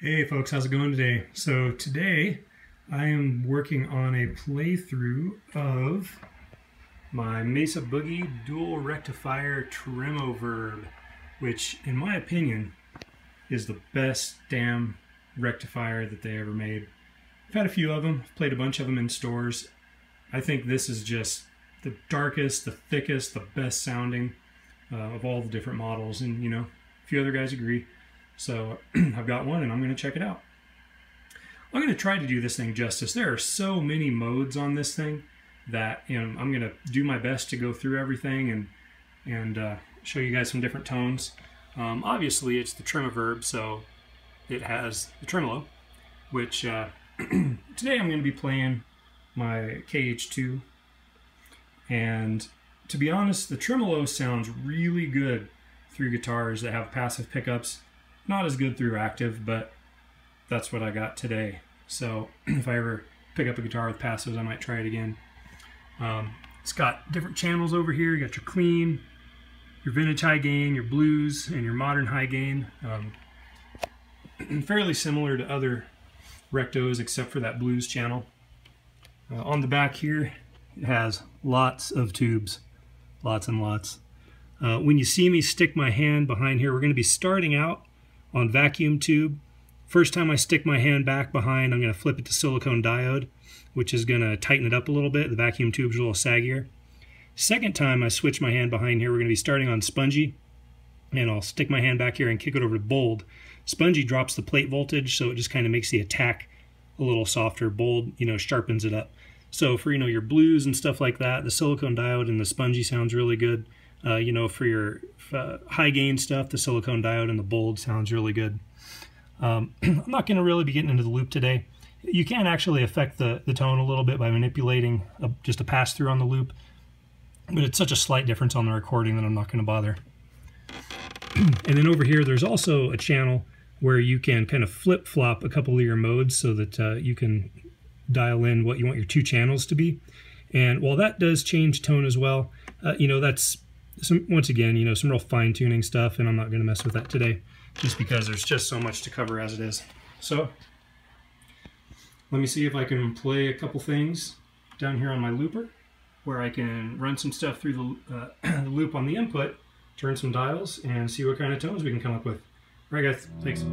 Hey folks, how's it going today? So today I am working on a playthrough of my Mesa Boogie Dual Rectifier Tremoverb, which in my opinion is the best damn rectifier that they ever made. I've had a few of them, played a bunch of them in stores. I think this is just the darkest, the thickest, the best sounding uh, of all the different models, and you know, a few other guys agree. So I've got one and I'm going to check it out. I'm going to try to do this thing justice. There are so many modes on this thing that you know I'm going to do my best to go through everything and and uh, show you guys some different tones. Um, obviously, it's the Tremoverb, so it has the tremolo, which uh, today I'm going to be playing my KH2. And to be honest, the tremolo sounds really good through guitars that have passive pickups not as good through active, but that's what I got today. So if I ever pick up a guitar with passives, I might try it again. Um, it's got different channels over here. You got your clean, your vintage high gain, your blues, and your modern high gain. Um, fairly similar to other rectos except for that blues channel. Uh, on the back here, it has lots of tubes, lots and lots. Uh, when you see me stick my hand behind here, we're going to be starting out on vacuum tube. First time I stick my hand back behind, I'm going to flip it to silicone diode, which is going to tighten it up a little bit. The vacuum tube's a little saggier. Second time I switch my hand behind here, we're going to be starting on spongy, and I'll stick my hand back here and kick it over to bold. Spongy drops the plate voltage, so it just kind of makes the attack a little softer. Bold, you know, sharpens it up. So for, you know, your blues and stuff like that, the silicone diode and the spongy sounds really good. Uh, you know, for your uh, high gain stuff, the silicone diode and the bold sounds really good. Um, I'm not going to really be getting into the loop today. You can actually affect the, the tone a little bit by manipulating a, just a pass through on the loop, but it's such a slight difference on the recording that I'm not going to bother. and then over here, there's also a channel where you can kind of flip-flop a couple of your modes so that uh, you can dial in what you want your two channels to be. And while that does change tone as well, uh, you know, that's some once again, you know, some real fine tuning stuff, and I'm not going to mess with that today, just because there's just so much to cover as it is. So let me see if I can play a couple things down here on my looper, where I can run some stuff through the, uh, the loop on the input, turn some dials, and see what kind of tones we can come up with. All right, guys, thanks.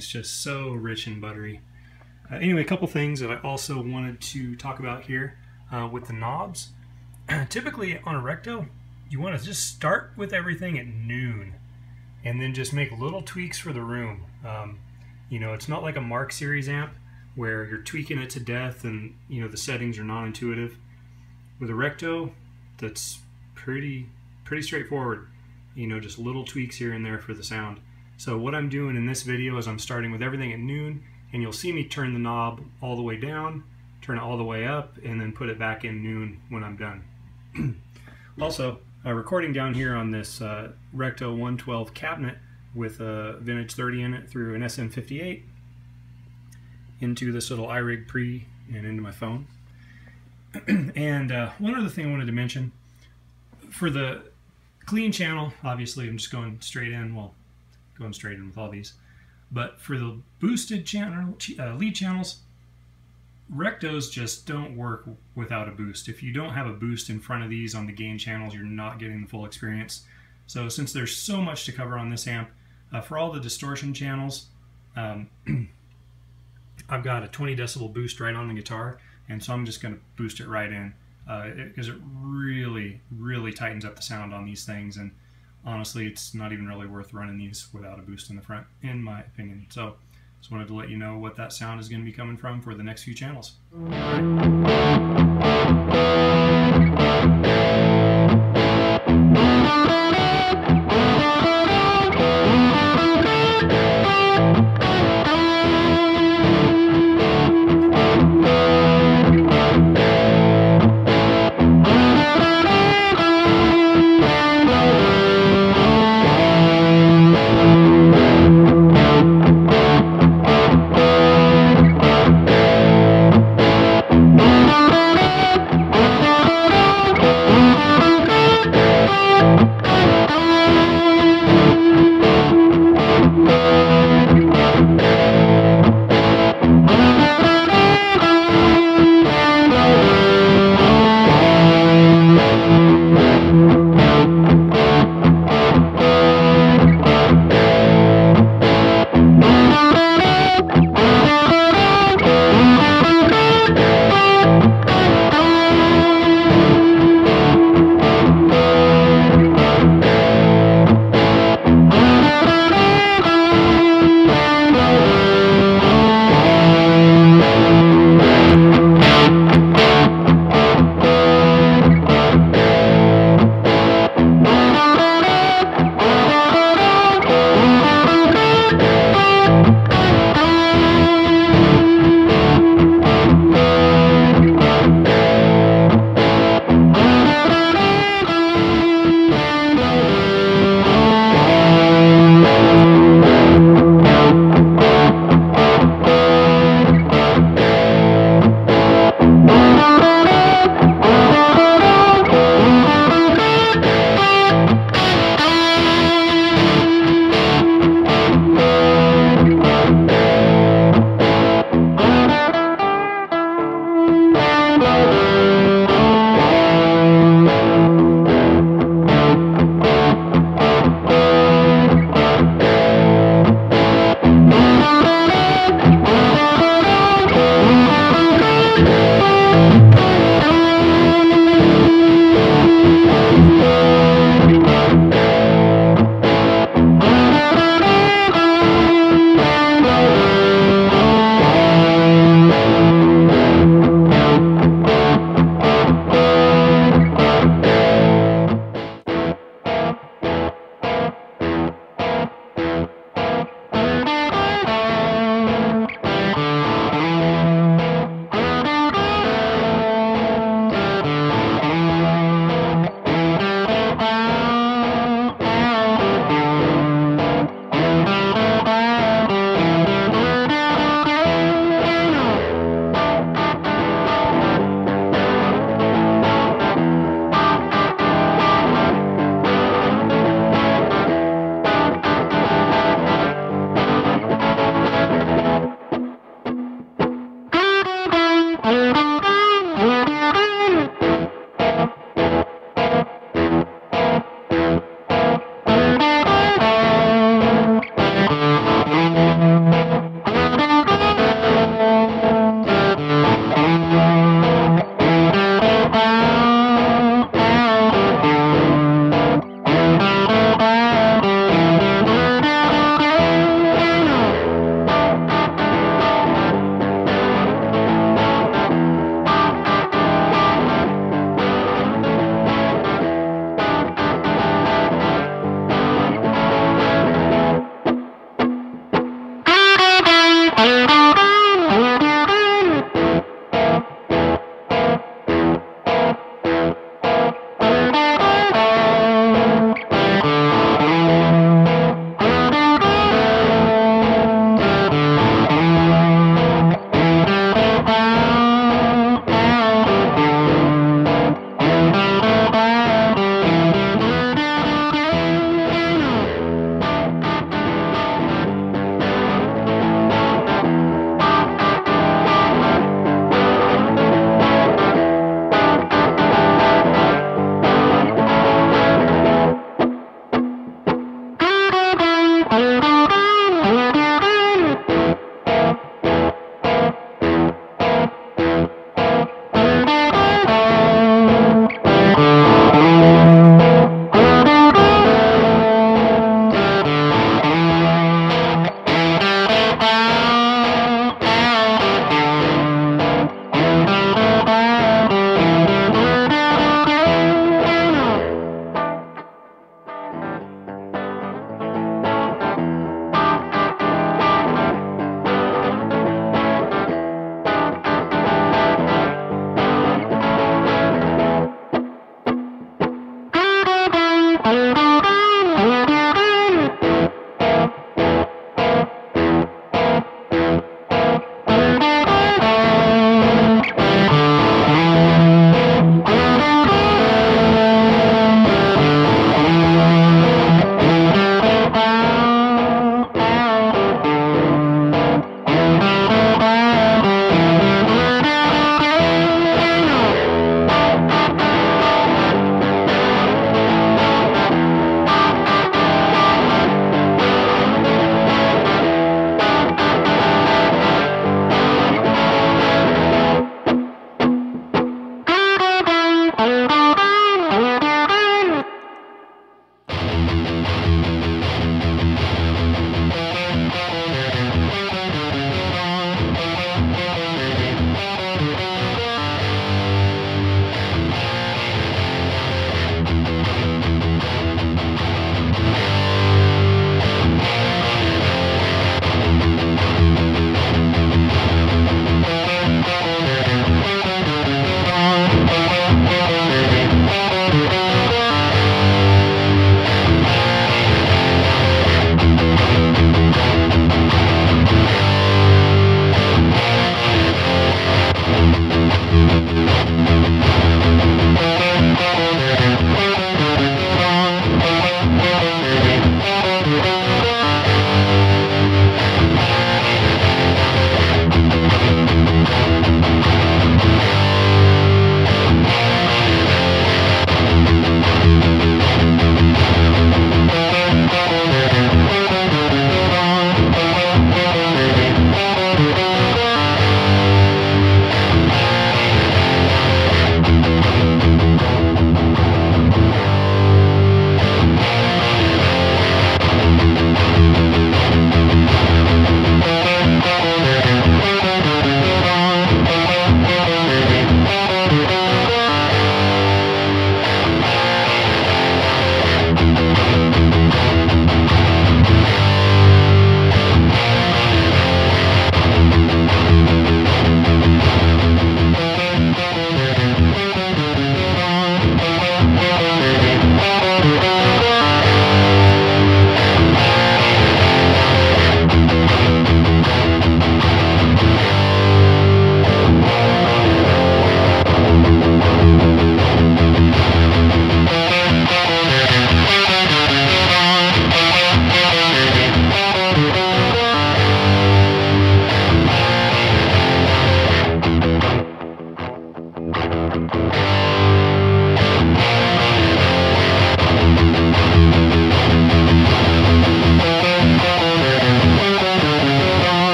It's just so rich and buttery. Uh, anyway, a couple things that I also wanted to talk about here uh, with the knobs. Typically on a Recto, you want to just start with everything at noon and then just make little tweaks for the room. Um, you know, it's not like a Mark series amp where you're tweaking it to death and, you know, the settings are non-intuitive. With a Recto, that's pretty, pretty straightforward. You know, just little tweaks here and there for the sound. So what I'm doing in this video is I'm starting with everything at noon and you'll see me turn the knob all the way down, turn it all the way up, and then put it back in noon when I'm done. also, uh, recording down here on this uh, Recto 112 cabinet with a Vintage 30 in it through an SM58 into this little iRig pre and into my phone. and uh, one other thing I wanted to mention, for the clean channel, obviously I'm just going straight in, well, going straight in with all these, but for the boosted channel uh, lead channels, Rectos just don't work without a boost. If you don't have a boost in front of these on the gain channels, you're not getting the full experience. So since there's so much to cover on this amp, uh, for all the distortion channels, um, I've got a 20 decibel boost right on the guitar, and so I'm just going to boost it right in because uh, it, it really, really tightens up the sound on these things. And honestly, it's not even really worth running these without a boost in the front, in my opinion. So. Just wanted to let you know what that sound is going to be coming from for the next few channels.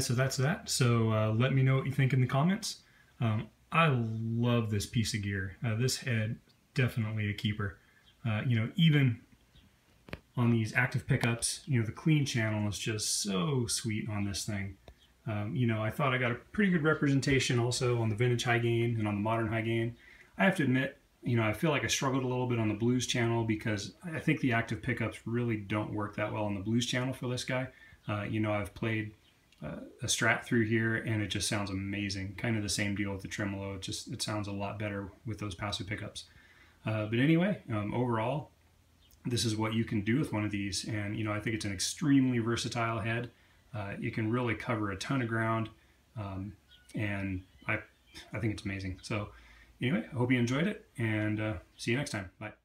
Guys, so that's that. So uh, let me know what you think in the comments. Um, I love this piece of gear. Uh, this head, definitely a keeper. Uh, you know, even on these active pickups, you know, the clean channel is just so sweet on this thing. Um, you know, I thought I got a pretty good representation also on the vintage high gain and on the modern high gain. I have to admit, you know, I feel like I struggled a little bit on the blues channel because I think the active pickups really don't work that well on the blues channel for this guy. Uh, you know, I've played a strat through here and it just sounds amazing. Kind of the same deal with the tremolo. It just it sounds a lot better with those passive pickups. Uh, but anyway, um, overall, this is what you can do with one of these. And you know, I think it's an extremely versatile head. Uh, it can really cover a ton of ground. Um, and I, I think it's amazing. So anyway, I hope you enjoyed it, and uh, see you next time. Bye.